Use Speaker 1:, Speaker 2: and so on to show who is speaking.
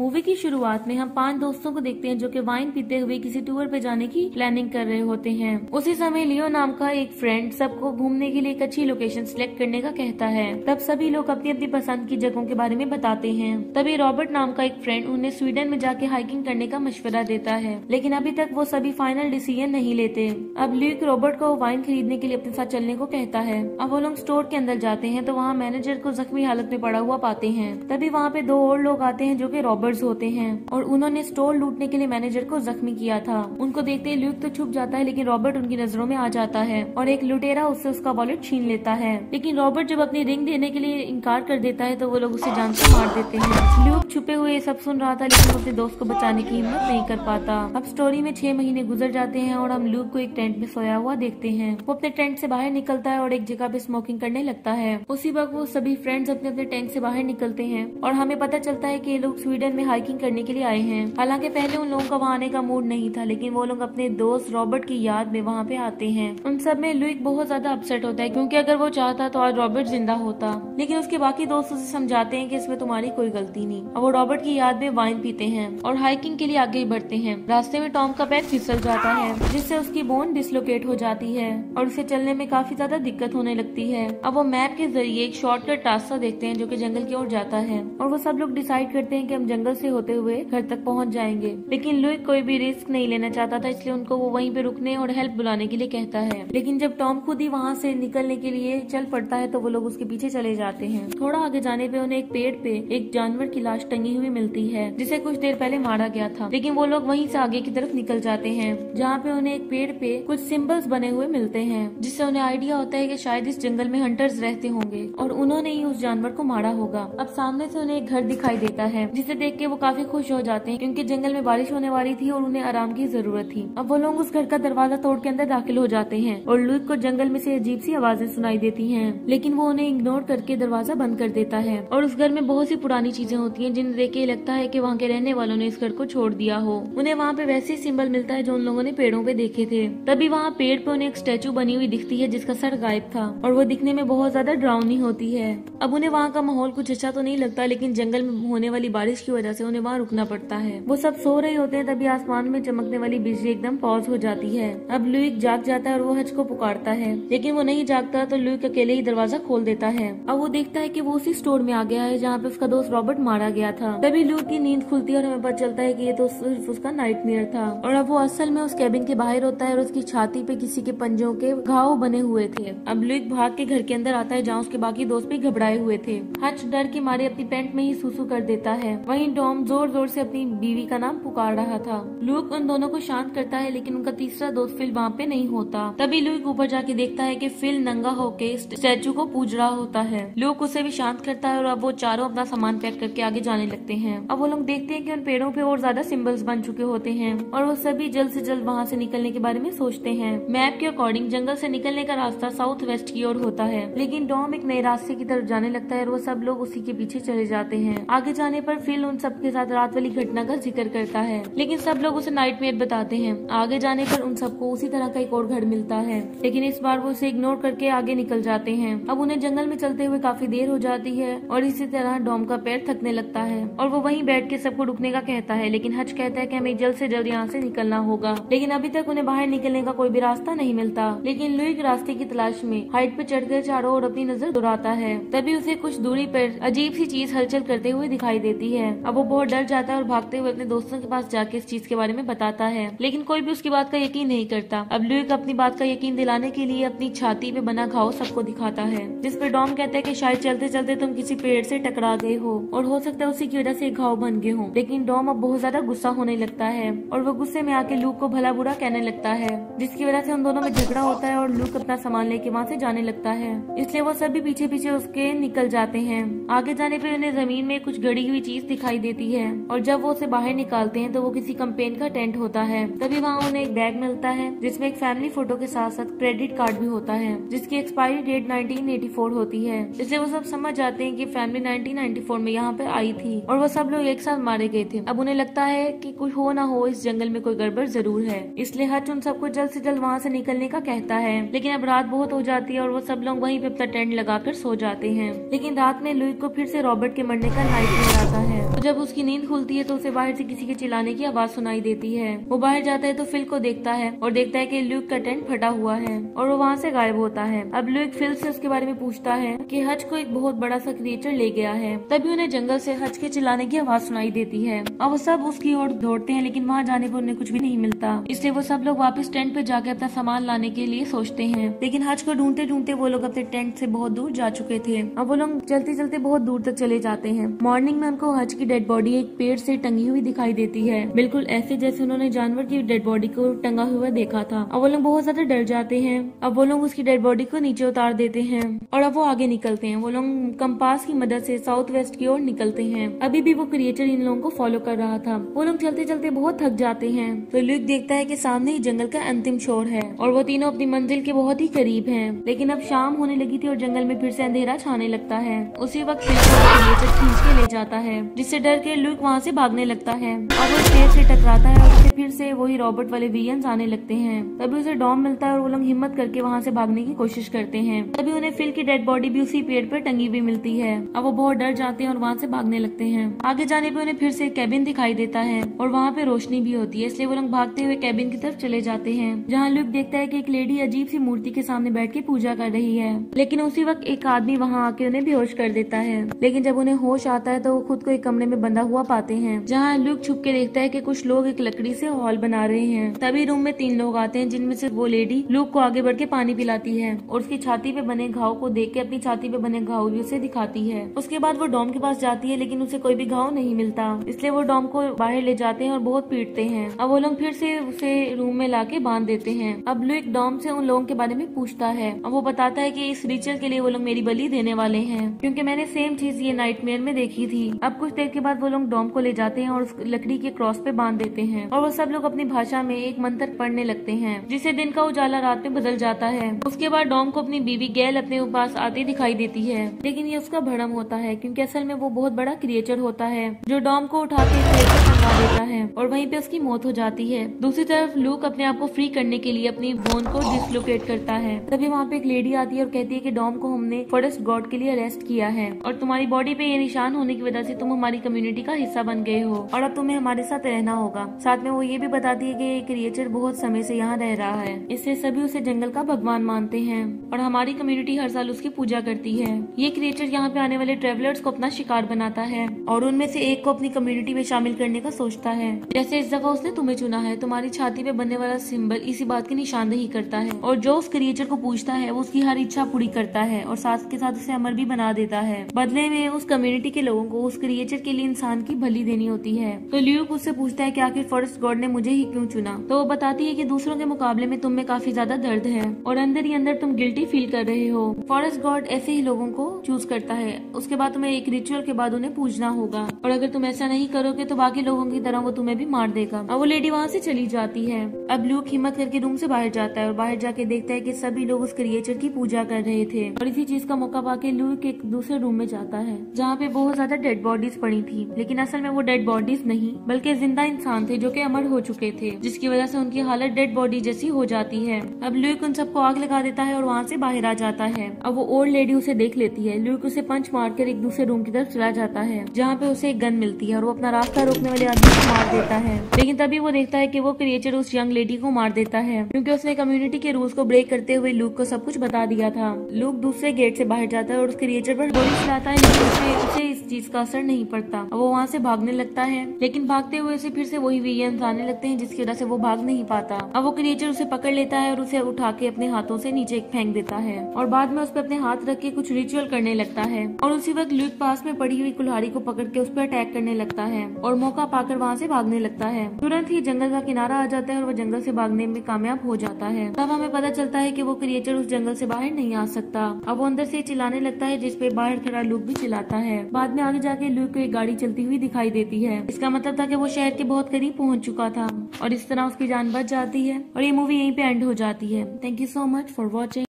Speaker 1: Movie की शुरुआत में हम पाँच दोस्तों को देखते हैं जो कि वाइन पीते हुए किसी टूर पे जाने की प्लानिंग कर रहे होते हैं। उसी समय लियो नाम का एक फ्रेंड सबको घूमने के लिए एक अच्छी लोकेशन सिलेक्ट करने का कहता है। तब सभी लोग अपनी अपनी पसंद की जगहों के बारे में बताते हैं। तभी रॉबर्ट नाम का एक फ्रेंड उन्हें स्वीडन में जाके हाइकिंग करने का मशवरा देता है। लेकिन अभी तक वो सभी फाइनल डिसीज़न नहीं लेते। अब ल्यूक रॉबर्ट को वाइन खरीदने के लिए अपने साथ चलने को कहता है। अब वो लोग स्टोर के अंदर जाते हैं तो वहाँ मैनेजर को जख्मी हालत में पड़ा हुआ पाते हैं। तभी वहाँ पे दो और लोग आते हैं जो की रॉबर्ट रॉबर्स होते हैं और उन्होंने स्टोर लूटने के लिए मैनेजर को जख्मी किया था। उनको देखते ही ल्यूक तो छुप जाता है, लेकिन रॉबर्ट उनकी नज़रों में आ जाता है और एक लुटेरा उससे उसका वॉलेट छीन लेता है। लेकिन रॉबर्ट जब अपनी रिंग देने के लिए इनकार कर देता है तो वो लोग उसे जान से मार देते हैं। ल्यूक छुपे हुए सब सुन रहा था, लेकिन अपने दोस्त को बचाने की हिम्मत नहीं कर पाता। अब स्टोरी में छह महीने गुजर जाते हैं और हम ल्यूक को एक टेंट में सोया हुआ देखते हैं। वो अपने टेंट से बाहर निकलता है और एक जगह पे स्मोकिंग करने लगता है। उसी वक्त वो सभी फ्रेंड्स अपने अपने टेंट से बाहर निकलते हैं और हमें पता चलता है कि ये लोग स्वीडन में हाइकिंग करने के लिए आए हैं। हालाँकि पहले उन लोगों का वहाँ आने का मूड नहीं था, लेकिन वो लोग अपने दोस्त रॉबर्ट की याद में वहाँ पे आते हैं। उन सब में लुइक बहुत ज़्यादा अपसेट होता है, क्योंकि अगर वो चाहता तो आज रॉबर्ट ज़िंदा होता। लेकिन उसके बाकी दोस्त उसे समझाते हैं कि इसमें तुम्हारी कोई गलती नहीं। अब वो रॉबर्ट की याद में वाइन पीते हैं और हाइकिंग के लिए आगे बढ़ते हैं। रास्ते में टॉम का पैर फिसल जाता है, जिससे उसकी बोन डिसलोकेट हो जाती है और उसे चलने में काफ़ी ज़्यादा दिक्कत होने लगती है। अब वो मैप के ज़रिए एक शॉर्टकट रास्ता देखते हैं, जो कि जंगल की ओर जाता है और वो सब लोग डिसाइड करते हैं कि हम जंगल से होते हुए घर तक पहुँच जाएँगे। लेकिन लुइक कोई भी रिस्क नहीं लेना चाहता था, इसलिए उनको वो वहीं पे रुकने और हेल्प बुलाने के लिए कहता है। लेकिन जब टॉम खुद ही वहाँ से निकलने के लिए चल पड़ता है तो वो लोग उसके पीछे चले जाते हैं। थोड़ा आगे जाने पे उन्हें एक पेड़ पे एक जानवर की लाश टंगी हुई मिलती है, जिसे कुछ देर पहले मारा गया था। लेकिन वो लोग वहीं से आगे की तरफ़ निकल जाते हैं, जहाँ पे उन्हें एक पेड़ पे कुछ सिम्बल्स बने हुए मिलते हैं, जिससे उन्हें आइडिया होता है की शायद इस जंगल में हंटर्स रहते होंगे, और उन्होंने ही उस जानवर को मारा होगा। अब सामने से उन्हें एक घर दिखाई देता है, जिसे देख के वो काफ़ी खुश हो जाते हैं, क्योंकि जंगल में बारिश होने वाली थी और उन्हें आराम की ज़रूरत थी। अब वो लोग उस घर का दरवाज़ा तोड़ के अंदर दाखिल हो जाते हैं और लुक को जंगल में से अजीब सी आवाज़ें सुनाई देती हैं, लेकिन वो उन्हें इग्नोर करके दरवाज़ा बंद कर देता है। और उस घर में बहुत सी पुरानी चीज़ें होती हैं जिन्हें देख के लगता है कि वहाँ के रहने वालों ने इस घर को छोड़ दिया हो। उन्हें वहाँ पे वैसे सिंबल मिलता है जो उन लोगों ने पेड़ों पे देखे थे। तभी वहाँ पेड़ पे उन्हें एक स्टेचू बनी हुई दिखती है जिसका सर गायब था, और वो दिखने में बहुत ज़्यादा ड्राउनी होती है। अब उन्हें वहाँ का माहौल कुछ अच्छा तो नहीं लगता, लेकिन जंगल में होने वाली बारिश की वजह से उन्हें वहाँ रुकना पड़ता है। वो सब सो रहे होते हैं, तभी आसमान में चमकने वाली बिजली एकदम पॉज हो जाती है। अब लुइक जाग जाता है और वो हज को पुकारता है। लेकिन वो नहीं जागता तो लुइक अकेले ही दरवाज़ा खोल देता है। अब वो देखता है की वो उसी स्टोर में आ गया है, जहाँ पे उसका दोस्त रॉबर्ट मारा गया था। तभी लुइक की नींद खुलती है और हमें पता चलता है की ये तो सिर्फ़ उसका नाइट था। और अब वो असल में उस कैबिन के बाहर होता है और उसकी छाती पे किसी के पंजों के घाव बने हुए थे। अब लुइक भाग के घर के अंदर आता है, जहाँ उसके बाकी दोस्त भी घबराए हुए थे। हच डर के मारे अपनी पेंट में ही सुसु कर देता है। वहीं डॉम ज़ोर ज़ोर से अपनी बीवी का नाम पुकार रहा था। लूक उन दोनों को शांत करता है, लेकिन उनका तीसरा दोस्त फिल वहाँ पे नहीं होता। तभी लूक ऊपर जाके देखता है की फिल नंगा होके स्टैचू को पूज रहा होता है। लूक उसे भी शांत करता है और अब वो चारों अपना सामान पैक करके आगे जाने लगते हैं। अब वो लोग देखते हैं कि उन पेड़ों पे और ज़्यादा सिम्बल्स बन चुके होते हैं और वो सभी जल्द से जल्द वहाँ से निकलने के बारे में सोचते हैं। मैप के अकॉर्डिंग जंगल से निकलने का रास्ता साउथ वेस्ट की ओर होता है, लेकिन डॉम एक नए रास्ते की तरफ़ जाने लगता है और वो सब लोग उसी के पीछे चले जाते हैं। आगे जाने पर फिल उन सबके साथ रात वाली घटना का ज़िक्र करता है। लेकिन सब लोग उसे नाइटमेयर बताते हैं। आगे जाने पर उन सबको उसी तरह का एक और घर मिलता है। लेकिन इस बार वो उसे इग्नोर करके आगे निकल जाते हैं। अब उन्हें जंगल में चलते हुए काफ़ी देर हो जाती है और इसी तरह डॉम का पैर थकने लगता है। और वो वहीं बैठ के सबको रुकने का कहता है, लेकिन हज कहता है कि हमें जल्द से जल्द यहाँ से निकलना होगा। लेकिन अभी तक उन्हें बाहर निकलने का कोई भी रास्ता नहीं मिलता। लेकिन लुइक रास्ते की तलाश में हाइट पे चढ़कर चारों ओर अपनी नज़र दुराता है। तभी उसे कुछ दूरी पर अजीब सी चीज़ हलचल करते हुए दिखाई देती है। अब वो बहुत डर जाता है और भागते हुए अपने दोस्तों के पास जाके इस चीज़ के बारे में बताता है। लेकिन कोई भी उसकी बात का यकीन नहीं करता। अब ल्यूक अपनी बात का यकीन दिलाने के लिए अपनी छाती पे बना घाव सबको दिखाता है, जिस पर डॉम कहता है कि शायद चलते चलते तुम किसी पेड़ से टकरा गए हो, और हो सकता है उसी की वजह से घाव बन गए हो। लेकिन डॉम अब बहुत ज़्यादा गुस्सा होने लगता है, और वो गुस्से में आके लूक को भला बुरा कहने लगता है, जिसकी वजह से उन दोनों में झगड़ा होता है और लूक अपना सामान लेके वहाँ से जाने लगता है। इसलिए वो सभी पीछे पीछे उसके निकल जाते हैं। आगे जाने पर उन्हें ज़मीन में कुछ गड़ी हुई चीज़ दिखाई देती है और जब वो उसे बाहर निकालते हैं तो वो किसी कंपेन का टेंट होता है। तभी वहाँ उन्हें एक बैग मिलता है, जिसमें एक फैमिली फ़ोटो के साथ साथ क्रेडिट कार्ड भी होता है, जिसकी एक्सपायरी डेट 1984 होती है। इसलिए वो सब समझ जाते हैं कि फैमिली 1994 में यहाँ पे आई थी, और वो सब लोग एक साथ मारे गए थे। अब उन्हें लगता है कि कुछ हो ना हो, इस जंगल में कोई गड़बड़ ज़रूर है। इसलिए हच उन सबको जल्द से जल्द वहाँ से निकलने का कहता है। लेकिन अब रात बहुत हो जाती है, और वो सब लोग वहीं पे अपना टेंट लगाकर सो जाते हैं। लेकिन रात में लुई को फिर से रॉबर्ट के मरने का नाइट आता है। जब उसकी नींद खुलती है तो उसे बाहर से किसी के चिल्लाने की आवाज़ सुनाई देती है। वो बाहर जाता है तो फिल को देखता है और देखता है कि ल्यूक का टेंट फटा हुआ है और वो वहाँ से गायब होता है। अब ल्यूक फिल से उसके बारे में पूछता है कि हज को एक बहुत बड़ा सा क्रिएचर ले गया है। तभी उन्हें जंगल से हज के चिल्लाने की आवाज़ सुनाई देती है। अब वो सब उसकी ओर दौड़ते हैं, लेकिन वहाँ जाने पर उन्हें कुछ भी नहीं मिलता। इसलिए वो सब लोग वापस टेंट पे जाके अपना सामान लाने के लिए सोचते हैं। लेकिन हज को ढूंढते ढूंढते वो लोग अपने टेंट से बहुत दूर जा चुके थे। अब वो लोग चलते चलते बहुत दूर तक चले जाते हैं। मॉर्निंग में उनको हज की डेड बॉडी एक पेड़ से टंगी हुई दिखाई देती है। बिल्कुल ऐसे जैसे उन्होंने जानवर की डेड बॉडी को टंगा हुआ देखा था। अब वो लोग बहुत ज़्यादा डर जाते हैं। अब वो लोग उसकी डेड बॉडी को नीचे उतार देते हैं और अब वो आगे निकलते हैं। वो लोग कंपास की मदद से साउथ वेस्ट की ओर निकलते हैं। अभी भी वो क्रिएटर इन लोगों को फॉलो कर रहा था। वो लोग चलते चलते बहुत थक जाते हैं। तो ल्यूक देखता है की सामने ही जंगल का अंतिम छोर है और वो तीनों अपनी मंजिल के बहुत ही करीब है। लेकिन अब शाम होने लगी थी और जंगल में फिर से अंधेरा छाने लगता है। उसी वक्त खींच के ले जाता है, जिससे डर के लुक वहाँ से भागने लगता है। और वो पेड़ से टकराता है और उससे फिर से वही रॉबर्ट वाले वियंस आने लगते हैं। तभी उसे डॉम मिलता है और वो लोग हिम्मत करके वहाँ से भागने की कोशिश करते हैं। तभी उन्हें फिल की डेड बॉडी भी उसी पेड़ पर टंगी हुई मिलती है। अब वो बहुत डर जाते हैं और वहाँ से भागने लगते हैं। आगे जाने पर उन्हें फिर से कैबिन दिखाई देता है और वहाँ पे रोशनी भी होती है, इसलिए वो लोग भागते हुए कैबिन की तरफ़ चले जाते हैं। जहाँ लुक देखता है की एक लेडी अजीब सी मूर्ति के सामने बैठ के पूजा कर रही है, लेकिन उसी वक्त एक आदमी वहाँ आके उन्हें बेहोश कर देता है। लेकिन जब उन्हें होश आता है तो वो खुद को एक कमरे में बंधा हुआ पाते हैं। जहाँ लुक छुप के देखता है कि कुछ लोग एक लकड़ी से हॉल बना रहे हैं। तभी रूम में तीन लोग आते हैं, जिनमें से वो लेडी लुक को आगे बढ़ के पानी पिलाती है और उसकी छाती पे बने घाव को देख के अपनी छाती पे बने घाव भी उसे दिखाती है। उसके बाद वो डॉम के पास जाती है, लेकिन उसे कोई भी घाव नहीं मिलता। इसलिए वो डॉम को बाहर ले जाते हैं और बहुत पीटते हैं। अब वो लोग फिर से उसे रूम में लाके बाँध देते हैं। अब लुक डॉम से उन लोगों के बारे में पूछता है। अब वो बताता है की इस रिचुअल के लिए वो लोग मेरी बलि देने वाले है, क्यूँकी मैंने सेम चीज़ ये नाइटमेयर में देखी थी। अब कुछ देर के बाद वो लोग डॉम को ले जाते हैं और उस लकड़ी के क्रॉस पे बाँध देते हैं और वो सब लोग अपनी भाषा में एक मंत्र पढ़ने लगते हैं, जिसे दिन का उजाला रात में बदल जाता है। उसके बाद डॉम को अपनी बीवी गैल अपने पास आती दिखाई देती है, लेकिन ये उसका भ्रम होता है, क्योंकि असल में वो बहुत बड़ा क्रिएचर होता है, जो डॉम को उठा के देता है और वहीं पे उसकी मौत हो जाती है। दूसरी तरफ़, लूक अपने आप को फ्री करने के लिए अपनी बोन को डिसलोकेट करता है। तभी वहाँ पे एक लेडी आती है और कहती है कि डॉम को हमने फॉरेस्ट गॉड के लिए अरेस्ट किया है और तुम्हारी बॉडी पे ये निशान होने की वजह से तुम हमारी कम्युनिटी का हिस्सा बन गए हो। और अब तुम्हें हमारे साथ रहना होगा। साथ में वो ये भी बताती है कि क्रिएचर बहुत समय से यहाँ रह रहा है। इससे सभी उसे जंगल का भगवान मानते हैं। और हमारी कम्युनिटी हर साल उसकी पूजा करती है। ये क्रिएचर यहाँ पे आने वाले ट्रेवलर्स को अपना शिकार बनाता है। और उनमें से एक को अपनी कम्युनिटी में शामिल करने का सोचता है। जैसे इस दफ़ा उसने तुम्हें चुना है, तुम्हारी छाती पे बनने वाला सिंबल इसी बात की निशानदेही करता है। और जो उस क्रिएचर को पूछता है, वो उसकी हर इच्छा पूरी करता है। और साथ के साथ उसे अमर भी बना देता है। बदले में उस कम्युनिटी के लोगों को उस क्रिएचर के लिए इंसान की भली देनी होती है। तो ल्यूक उससे पूछता है कि आखिर फॉरेस्ट गॉड ने मुझे ही क्यों चुना? तो वो बताती है कि दूसरों के मुकाबले में तुम में काफ़ी ज़्यादा दर्द है और अंदर ही अंदर तुम गिल्टी फील कर रहे हो। फॉरेस्ट गॉड ऐसे ही लोगों को चूज़ करता है। उसके बाद तुम्हें एक रिचुअल के बाद उन्हें पूजना होगा। और अगर तुम ऐसा नहीं करोगे तो बाकी लोगों की तरह वो तुम्हें भी मार देगा। अब वो लेडी वहाँ से चली जाती है। अब लूक हिम्मत करके रूम से बाहर जाता है और बाहर जाके देखता है कि सभी लोग उस क्रिएचर की पूजा कर रहे थे। और इसी चीज़ का मौका पाके लूक एक दूसरे रूम में जाता है, जहाँ पे बहुत ज़्यादा डेड बॉडीज पड़ी थी। लेकिन असल में वो डेड बॉडीज नहीं, बल्कि ज़िंदा इंसान थे जो कि अमर हो चुके थे, जिसकी वजह से उनकी हालत डेड बॉडी जैसी हो जाती है। अब लूक उन सबको आग लगा देता है और वहाँ से बाहर आ जाता है। अब वो ओल्ड लेडी उसे देख लेती है। लूक उसे पंच मार कर एक दूसरे रूम की तरफ़ चला जाता है, जहाँ पे उसे एक गन मिलती है और वो अपना रास्ता रोकने वाले आदमी को मार देता है। लेकिन तभी वो देखता है कि वो क्रिएचर उस यंग लेडी को मार देता है, क्योंकि उसने कम्युनिटी के रूल्स को ब्रेक करते हुए लूक को सब कुछ बता दिया था। लूक दूसरे गेट से बाहर जाता है और उस क्रिएचर पर गोली चलाता है उसे इस चीज़ का असर नहीं पड़ता। वो वहाँ से भागने लगता है। लेकिन भागते हुए उसे फिर से वही वीएम्स आने लगते हैं, जिसकी वजह से वो भाग नहीं पाता। अब वो क्रिएचर उसे पकड़ लेता है और उसे उठा के अपने हाथों से नीचे फेंक देता है। और बाद में उस पर अपने हाथ रख के कुछ रिचुअल करने लगता है। और उसी वक्त लूक पास में पड़ी हुई कुल्हाड़ी को पकड़ के उस पर अटैक करने लगता है। और मौका पाकर वहाँ से भागने लगता है। तुरंत ही जंगल का किनारा आ जाता है और वो जंगल से भागने में कामयाब हो जाता है। तब हमें पता चलता है कि वो क्रिएचर उस जंगल से बाहर नहीं आ सकता। अब वो अंदर से चिल्लाने लगता है जिसपे बाहर खड़ा लूक भी चिल्लाता है। बाद में आगे जाके लूक को एक गाड़ी चलती हुई दिखाई देती है। इसका मतलब था कि वो शहर के बहुत करीब पहुँच चुका था और इस तरह उसकी जान बच जाती है और ये मूवी यहीं पे एंड हो जाती है। Thank you so much for watching